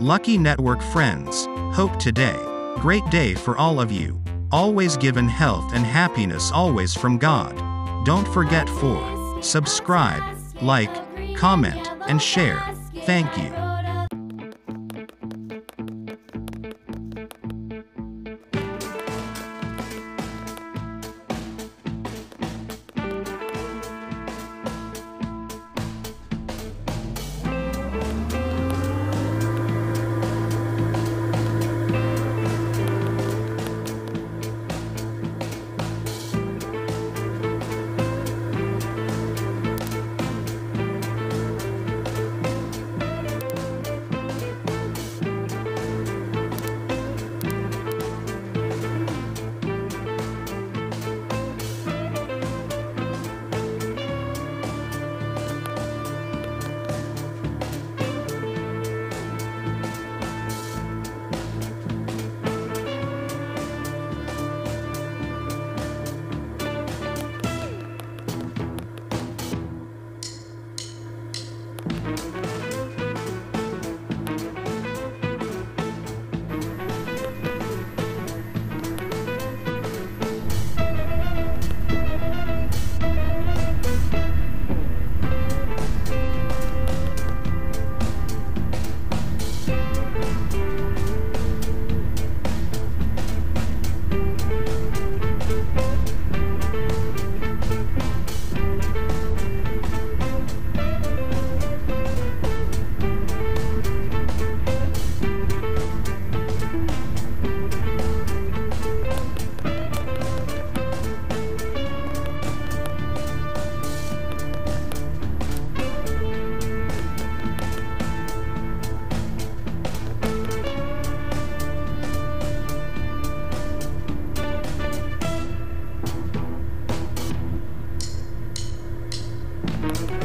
Lucky Network friends, hope today. Great day for all of you. Always given health and happiness always from God. Don't forget for subscribe, like, comment, and share. Thank you. Thank